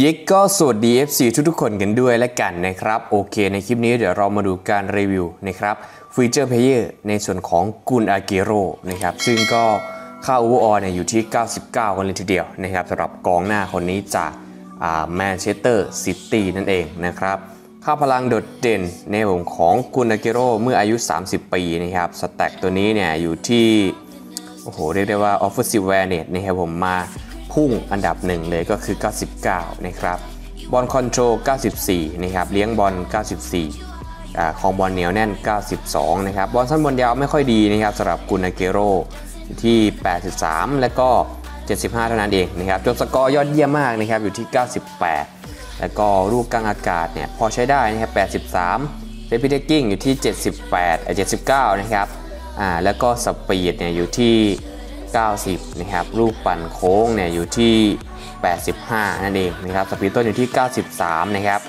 ยิกก็สวัสดี FC ทุกๆคนกันด้วยและกันนะครับ โอเค ในคลิปนี้เดี๋ยวเรามาดูการรีวิวนะครับ Featured Player ในส่วนของกุนอาเกโรนะครับ ซึ่งก็ค่า overall เนี่ยอยู่ที่ 99 กันเลยทีเดียวนะครับสำหรับกองหน้าคนนี้จากแมนเชสเตอร์ซิตี้นั่นเองนะครับ ค่าพลังโดดเด่นในวงของกุนอาเกโรเมื่ออายุ 30 ปีนะครับ stat ตัวนี้เนี่ยอยู่ที่ โอ้โห เรียกได้ว่า offensive awareness นะครับผมมา พุ่งอันดับหนึ่งเลยก็คือ 99 นะครับ ball control 94 นะครับเลี้ยงบอล 94 ครองบอลเหนียวแน่น 92 นะครับบอลสั้นบอลยาวไม่ค่อยดีนะครับสำหรับกุนอาเกโรที่ 83 และก็ 75 เท่านั้นเองนะครับจนสกอร์ยอดเยี่ยมมากนะครับอยู่ที่ 98 แล้วก็ลูกกลางอากาศเนี่ยพอใช้ได้นะครับ 83 set piece taking อยู่ที่ 78 79 นะครับอ่าแล้วก็ speed เนี่ยอยู่ที่ 90 นะครับ ลูกปั่นโค้งเนี่ยอยู่ที่ 85 นั่นเองนะครับ speed ต้นอยู่ที่ 93 นะครับ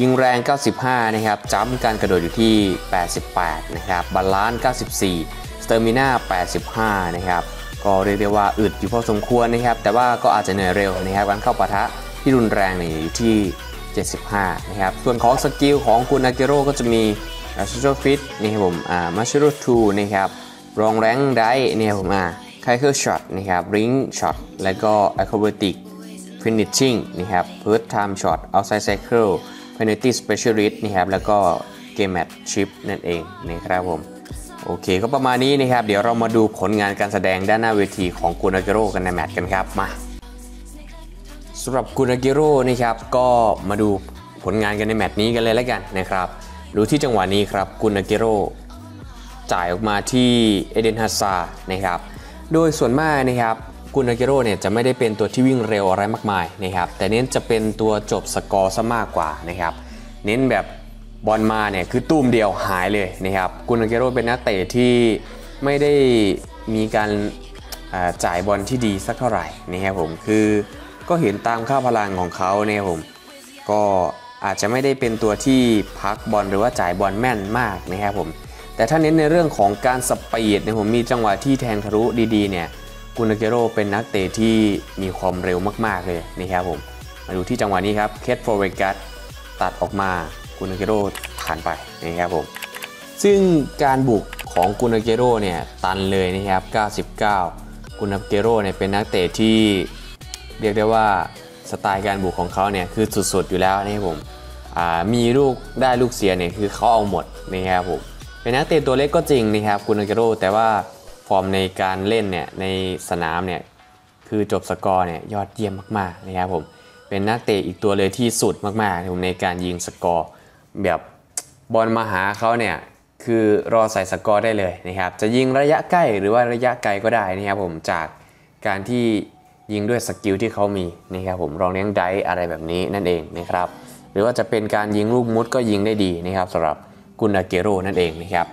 ยิงแรง 95 นะครับจัมการกระโดดอยู่ที่ 88 นะครับ balance 94 stamina 85 นะครับ ก็เรียกได้ว่าอึดอยู่พอสมควรนะครับ แต่ว่าก็อาจจะเหนื่อยเร็วนะครับการเข้าปะทะที่รุนแรงเนี่ยอยู่ที่ 75 นะครับ ส่วนของ skill ของกุนอาเกโร่ก็จะมีscissors feint นี่ครับผม อ่า Marseille turn นะครับ long range drive เนี่ยผมอ่า knuckle shot นะครับ rising shot และก็ acrobatic finishing นะครับ first time shot outside curler penalty specialist นะครับแล้วก็ gamesmanship นั่นเองนะครับผมโอเคก็ประมาณนี้นะครับ เดี๋ยวเรามาดูผลงานการแสดงด้านหน้าเวทีของกุนอาเกโร่กันในแมตช์กันครับมาสำหรับกุนอาเกโร่นะครับก็มาดูผลงานกันในแมตช์นี้กันเลยแล้วกันนะครับดูที่จังหวะนี้ครับกุนาเกโร่จ่ายออกมาที่เอเดนฮัสซานะครับ โดยส่วนมากนะครับกุนอากิโร่เนี่ยจะไม่ได้เป็นตัวที่วิ่งเร็วอะไรมากมายนะครับแต่เน้นจะเป็นตัวจบสกอร์ซะมากกว่านะครับเน้นแบบบอลมาเนี่ยคือตุ้มเดียวหายเลยนะครับกุนอากิโร่เป็นนักเตะที่ไม่ได้มีการจ่ายบอลที่ดีสักเท่าไหร่นะครับผมคือก็เห็นตามค่าพลังของเขาเนี่ยผมก็อาจจะไม่ได้เป็นตัวที่พักบอลหรือว่าจ่ายบอลแม่นมากนะครับผม แต่ถ้าเน้นในเรื่องของการ speed เนี่ยผมมีจังหวะที่แทงทะลุดีๆเนี่ยกุนอาเกโรเป็นนักเตะที่มีความเร็วมากๆเลยนะครับผมมาดูที่จังหวะนี้ครับเคทโฟเวกัสตัดออกมากุนอาเกโรผ่านไปนะครับผมซึ่งการบุกของกุนอาเกโรเนี่ยตันเลยนะครับ 99 กุนาเกโรเนี่ยเป็นนักเตะที่เรียกได้ว่าสไตล์การบุกของเขาเนี่ยคือสุดๆอยู่แล้วนะครับผมมีลูกได้ลูกเสียเนี่ยคือเขาเอาหมดนะครับผม เป็นนักเตะตัวเล็กก็จริงนะครับกุนอาเกโรแต่ว่าฟอร์มในการเล่นเนี่ยในสนามเนี่ยคือจบสกอร์เนี่ยยอดเยี่ยมมากๆนะครับผมเป็นนักเตะอีกตัวเลยที่สุดมากๆผมในการยิงสกอร์แบบบอลมาหาเขาเนี่ยคือรอใส่สกอร์ได้เลยนะครับจะยิงระยะใกล้หรือว่าระยะไกลก็ได้นะครับผมจากการที่ยิงด้วย skill ที่เขามีนะครับผม long range drive อะไรแบบนี้นั่นเองนะครับหรือว่าจะเป็นการยิงลูกมุดก็ยิงได้ดีนะครับสำหรับ กุนอาเกโรนั่นเองนะครับ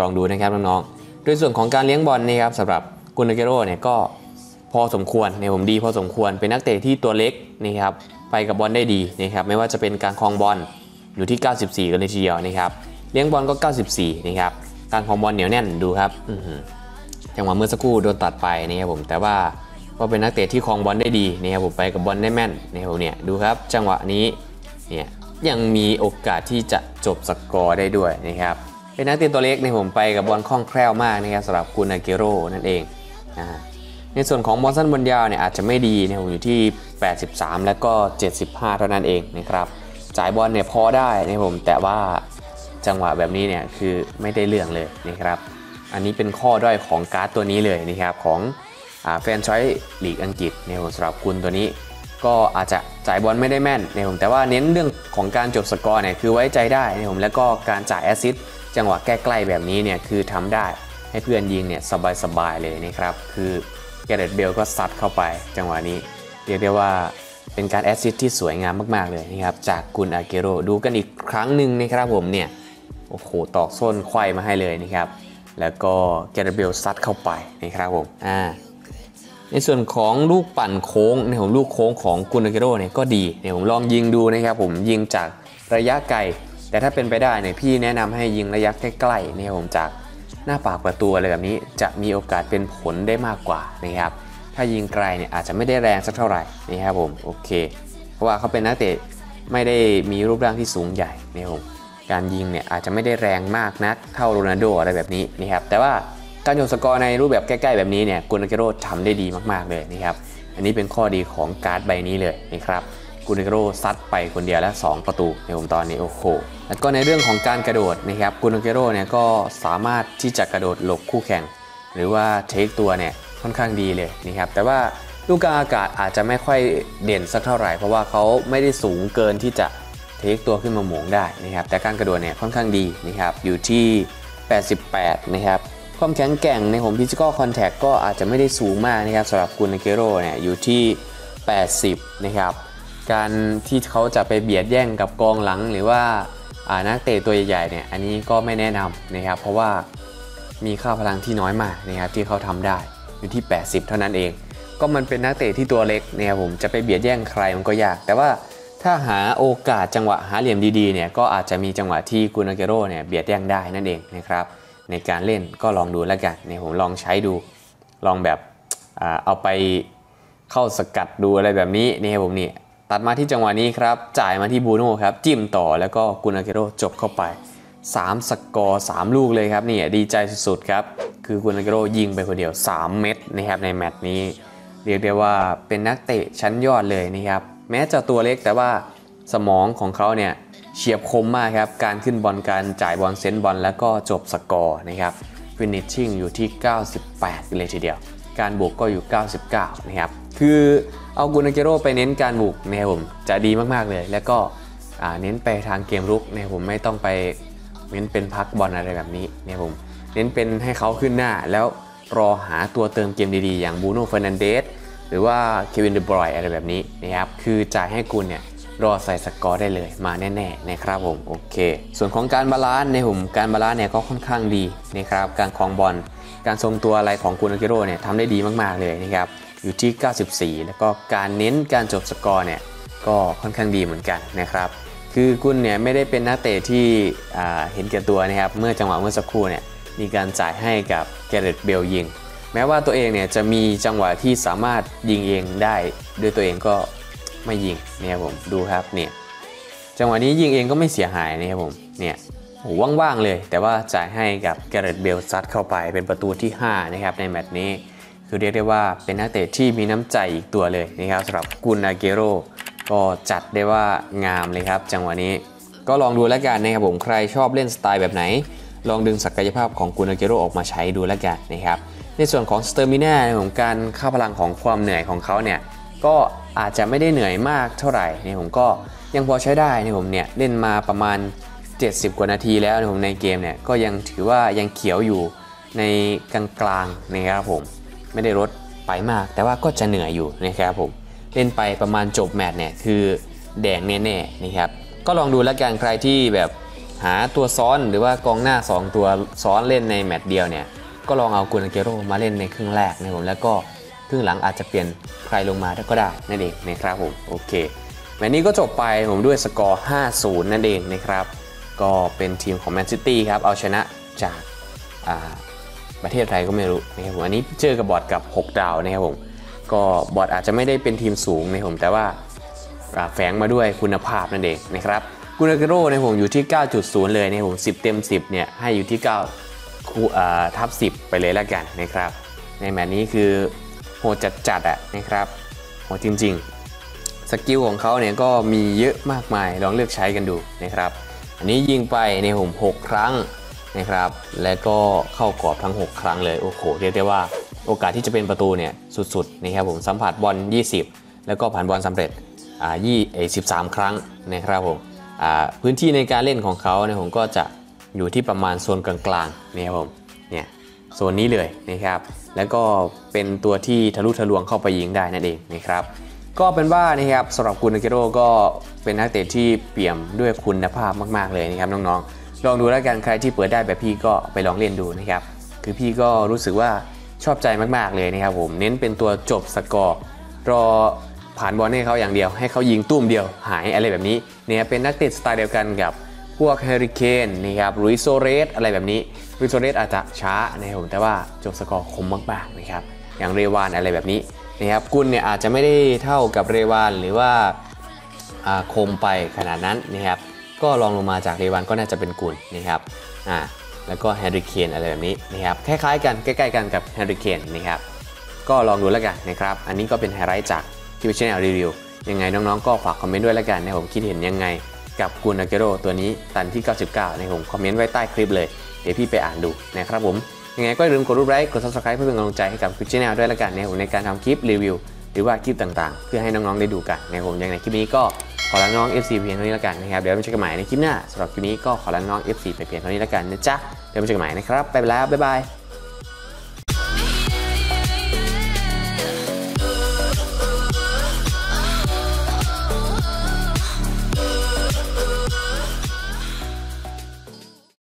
ลองดูนะครับน้องๆโดยส่วนของการเลี้ยงบอลนะครับสำหรับกุนอาเกโรเนี่ยก็พอสมควรในผมดีพอสมควรเป็นนักเตะที่ตัวเล็กนะครับไปกับบอลได้ดีนะครับไม่ว่าจะเป็นการคลองบอลอยู่ที่ 94 กันเลยทีเดียวนะครับเลี้ยงบอลก็ 94 นะครับการคลองบอลเหนียวแน่นดูครับจังหวะเมื่อสักครู่โดนตัดไปนะครับผมแต่ว่าก็เป็นนักเตะที่คลองบอลได้ดีนะครับผมไปกับบอลได้แม่นนะครับเนี่ยดูครับจังหวะนี้เนี่ย ยังมีโอกาสที่จะจบสกอร์ได้ด้วยนะครับ เป็นนักเตะตัวเล็กในผมไปกับบอลคล่องแคล่วมากนะครับสำหรับกุนาเกโรนั่นเองนะในส่วนของบอลสั้นบอลยาวเนี่ยอาจจะไม่ดีนะผมอยู่ที่ 83 แล้วก็ 75 เท่านั้นเองนะครับจ่ายบอลเนี่ยพอได้นะผมแต่ว่าจังหวะแบบนี้เนี่ยคือไม่ได้เรื่องเลยนะครับ อันนี้เป็นข้อด้อยของการ์ดตัวนี้เลยนะครับของแฟนชอยลีกอังกฤษในผมสำหรับคุณตัวนี้ ก็อาจจะจ่ายบอลไม่ได้แม่นนะผมแต่ว่าเน้นเรื่องของการจบสกอร์เนี่ยคือไว้ใจได้นะผมแล้วก็การจ่ายแอซิสจังหวะใกล้ๆแบบนี้เนี่ยคือทำได้ให้เพื่อนยิงเนี่ยสบายๆเลยนะครับ คือแกเรตเบลก็ซัดเข้าไปจังหวะนี้เรียกได้ว่าเป็นการ assist ที่สวยงามมากๆเลยนะครับจากกุนอาเกโรดูกันอีกครั้งหนึ่งนะครับผมเนี่ยโอ้โหตอกส้นไขว้มาให้เลยนะครับแล้วก็แกเรตเบลซัดเข้าไปนะครับผมอ่า ในส่วนของลูกปั่นโค้งในผมลูกโค้งของกุนอาเกโรเนี่ยก็ดีเนี่ยผมลองยิงดูนะครับผมยิงจากระยะไกล แต่ถ้าเป็นไปได้เนี่ยพี่แนะนำให้ยิงระยะใกล้ๆเนี่ยผมจากหน้าปากประตูอะไรแบบนี้ จะมีโอกาสเป็นผลได้มากกว่านะครับถ้ายิงไกลเนี่ยอาจจะไม่ได้แรงสักเท่าไหร่นะครับผมโอเค เพราะว่าเขาเป็นนักเตะไม่ได้มีรูปร่างที่สูงใหญ่นะครับผมการยิงเนี่ยอาจจะไม่ได้แรงมากนักเท่าโรนัลโดอะไรแบบนี้นะครับแต่ว่า การโยนสกอร์ในรูปแบบใกล้ๆแบบนี้เนี่ยกุนอาเกโรทำได้ดีมากๆเลยนะครับอันนี้เป็นข้อดีของการ์ดใบนี้เลยนะครับกุนอาเกโรซัดไปคนเดียวและ 2 ประตูในผมตอนนี้โอ้โหแล้วก็ในเรื่องของการกระโดดนะครับกุนอาเกโรเนี่ยก็สามารถที่จะกระโดดหลบคู่แข่ง หรือว่าเทคตัวเนี่ยค่อนข้างดีเลยนะครับแต่ว่าลูกกลางอากาศอาจจะไม่ค่อยเด่นสักเท่าไหร่ เพราะว่าเขาไม่ได้สูงเกินที่จะเทคตัวขึ้นมาโหม่งได้นะครับแต่การกระโดดเนี่ยค่อนข้างดีนะครับอยู่ที่ 88 นะครับ ความแข็งแกร่งในผม physical contact ก็อาจจะไม่ได้สูงมากนะครับสำหรับกุนอาเกโรเนี่ยอยู่ที่ 80 นะครับ การที่เขาจะไปเบียดแย่งกับกองหลังหรือว่านักเตะตัวใหญ่ๆเนี่ยอันนี้ก็ไม่แนะนำนะครับ เพราะว่ามีค่าพลังที่น้อยมากนะครับที่เขาทำได้อยู่ที่ 80 เท่านั้นเอง ก็มันเป็นนักเตะที่ตัวเล็กนะครับผมจะไปเบียดแย่งใครมันก็ยาก แต่ว่าถ้าหาโอกาสจังหวะหาเหลี่ยมดีๆเนี่ยก็อาจจะมีจังหวะที่กุนเกโรเนี่ยเบียดแย่งได้นั่นเองนะครับ ในการเล่นก็ลองดูแล้วกันเนี่ยผมลองใช้ดูลองแบบเอาไปเข้าสกัดดูอะไรแบบนี้นี่ครับผมนี่ตัดมาที่จังหวะนี้ครับ จ่ายมาที่บูโน่ครับ จิ้มต่อแล้วก็กุนอาเกโรจบเข้าไป 3 สกอร์ 3 ลูกเลยครับนี่ดีใจสุดๆครับ คือกุนอาเกโรยิงไปคนเดียว 3 เม็ดนะครับในแมตช์นี้ เรียกได้ว่าเป็นนักเตะชั้นยอดเลยนะครับ แม้จะตัวเล็กแต่ว่าสมองของเขาเนี่ย เฉียบคมมากครับ การขึ้นบอลการจ่ายบอลเซนบอลแล้วก็จบสกอร์นะครับfinishing อยู่ที่ 98เลยทีเดียว การบุกก็อยู่ 99 นะครับ คือเอากุนอาเกโรไปเน้นการบุกนะครับผมจะดีมากๆเลย แล้วก็เน้นไปทางเกมรุกนะครับผมไม่ต้องไปเน้นเป็นพักบอลอะไรแบบนี้นะครับผมเน้นเป็นให้เขาขึ้นหน้าแล้วรอหาตัวเติมเกมดีๆ อย่างบูโน่เฟอร์นันเดสหรือว่าเควินเดบรอยอะไรแบบนี้นะครับคือจ่ายให้กุนเนี่ย รอใส่สกอร์ได้เลยมาแน่ๆนะครับผมโอเค ส่วนของการ balance นะผมการ balance เนี่ยก็ค่อนข้างดีนะครับการครองบอลการทรงตัวอะไรของกุนอาเกโร่เนี่ยทำได้ดีมากๆเลยนะครับอยู่ที่ 94 แล้วก็การเน้นการจบสกอร์เนี่ยก็ค่อนข้างดีเหมือนกันนะครับคือกุนเนี่ยไม่ได้เป็นนักเตะที่เห็นแก่ตัวนะครับเมื่อจังหวะเมื่อสักครู่เนี่ยมีการจ่ายให้กับแกเรตเบลยิง แม้ว่าตัวเองเนี่ยจะมีจังหวะที่สามารถยิงเองได้ ด้วยตัวเองก็ ไม่ยิงเนี่ยผมดูครับเนี่ยจังหวะนี้ยิงเองก็ไม่เสียหายนะครับผมเนี่ยโหว่างๆเลย แต่ว่าจ่ายให้กับแกเรตเบลซัดเข้าไปเป็นประตูที่ 5 นะครับในแมตช์นี้ คือเรียกได้ว่าเป็นนักเตะที่มีน้ำใจอีกตัวเลยนะครับสำหรับกุนอาเกโรก็จัดได้ว่างามเลยครับ จังหวะนี้ก็ลองดูแล้วกันนะครับผมใครชอบเล่นสไตล์แบบไหน ลองดึงศักยภาพของกุนอาเกโรออกมาใช้ดูแล้วกันนะครับในส่วนของ stamina ของการค่าพลังของความเหนื่อยของเขาเนี่ยก็ อาจจะไม่ได้เหนื่อยมากเท่าไหร่เนี่ยผมก็ยังพอใช้ได้เนี่ยผมเนี่ยเล่นมาประมาณ 70 กว่านาทีแล้วในผมในเกมเนี่ยก็ยังถือว่ายังเขียวอยู่ในกลางกลางนะครับผมไม่ได้ลดไปมาก แต่ว่าก็จะเหนื่อยอยู่นะครับผมเล่นไปประมาณจบแมตช์เนี่ยคือแดงแน่ๆนะครับก็ลองดูแล้วกันใครที่แบบหาตัวซ้อนหรือว่ากองหน้า 2 ตัวซ้อนเล่นในแมตช์เดียวเนี่ยก็ลองเอากุนเกโรมาเล่นในครึ่งแรกนะผมแล้วก็ ครึ่งหลังอาจจะเปลี่ยนใครลงมาก็ได้นั่นเองนะครับผมโอเคแมตช์นี้ก็จบไปผมด้วยสกอร์ 5-0 นั่นเองนะครับ ก็เป็นทีมของแมนซิตี้ครับ เอาชนะจากประเทศไทยก็ไม่รู้นะครับผมอันนี้เจอกับ bot กับ 6 ดาวนะครับผมก็ bot อาจจะไม่ได้เป็นทีมสูงนะผมแต่ว่าแฝงมาด้วยคุณภาพนั่นเองนะครับกุนเกโร่นะผมอยู่ที่ 9.0 เลยในผม 10 เต็ม 10 เนี่ย ให้อยู่ที่9คูทับ 10 ไปเลยแล้วกันนะครับ ในแมตช์นี้คือ โหดจัดๆอะนะครับโหดจริงๆ สกิลของเขาเนี่ยก็มีเยอะมากมายลองเลือกใช้กันดูนะครับ อันนี้ยิงไปในผม6 ครั้งนะครับ และก็เข้ากรอบทั้ง 6 ครั้งเลย โอ้โห เรียกได้ว่าโอกาสที่จะเป็นประตูเนี่ยสุดๆนะครับผมสัมผัสบอล 20 แล้วก็ผ่านบอลสำเร็จอ่ายี่สิบสามครั้งนะครับผมอ่าพื้นที่ในการเล่นของเขาเนี่ยผมก็จะอยู่ที่ประมาณโซนกลางๆนี่ครับผม โซนนี้เลยนะครับแล้วก็เป็นตัวที่ทะลุทะลวงเข้าไปยิงได้นั่นเองนะครับก็เป็นว่านะครับสำหรับกุนเกโรก็เป็นนักเตะที่เปี่ยมด้วยคุณภาพมากๆเลยนะครับน้องๆ ลองดูแล้วกันใครที่เปิดได้แบบพี่ก็ไปลองเล่นดูนะครับคือพี่ก็รู้สึกว่าชอบใจมากๆเลยนะครับผมเน้นเป็นตัวจบสกอร์รอผ่านบอลให้เขาอย่างเดียว ให้เขายิงตุ้มเดียวหายอะไรแบบนี้เนี่ยเป็นนักเตะสไตล์เดียวกันกับ พวกเฮริเคนนะครับรุยโซเรสอะไรแบบนี้รุยโซเรสอาจจะช้านะครับผมแต่ว่าจบสกอร์คมมากๆนะครับอย่างเรวานอะไรแบบนี้นะครับกุลเนี่ยอาจจะไม่ได้เท่ากับเรวานหรือว่าอ่าคมไปขนาดนั้นนะครับก็ลองลงมาจากเรวันก็น่าจะเป็นกุลนะครับอ่าแล้วก็แฮร์รี่เคนอะไรแบบนี้นะครับคล้ายๆกันใกล้ๆกันกับแฮร์รี่เคนนะครับก็ลองดูแล้วกันนะครับ อันนี้ก็เป็นไฮไลท์จากที่ channel รีวิวยังไงน้องๆก็ฝาก comment ด้วยแล้วกันนะผมคิดเห็นยังไง กับกุนอาเกโรตัวนี้ตันที่ 99 นะผม comment ไว้ใต้คลิปเลย เดี๋ยวพี่ไปอ่านดูนะครับผม ยังไงก็อย่าลืมกดรูปไลค์กด subscribe เพื่อเป็นกำลังใจให้กับ channel ด้วยแล้วกันนะผมในการทำคลิปรีวิว หรือว่าคลิปต่างๆ เพื่อให้น้องๆได้ดูกันนะครับผมยังไงคลิปนี้ก็ขอลาน้อง FC เพียงเท่านี้ล้วกันนะครับเดี๋ยวมาเจอกันใหม่ในคลิปหน้าสำหรับคลิปนี้ก็ขอลาน้อง FC ไปเพียงเท่านี้ล้วกันนะจ๊ะเดี๋ยวมาเจอกันใหม่นะครับไปแล้วบ๊ายบาย